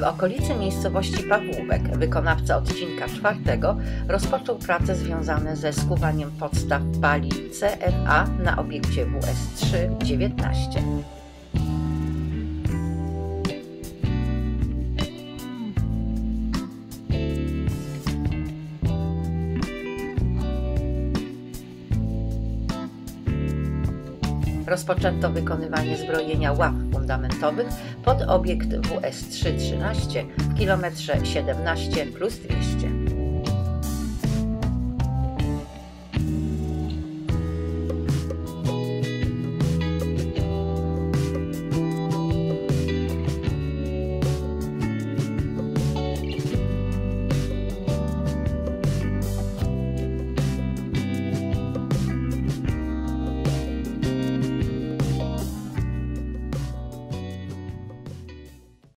W okolicy miejscowości Pawłówek wykonawca odcinka czwartego rozpoczął prace związane ze skuwaniem podstaw pali CFA na obiekcie WS3-19. Rozpoczęto wykonywanie zbrojenia ław fundamentowych pod obiekt WS3-13 w kilometrze 17 plus 200.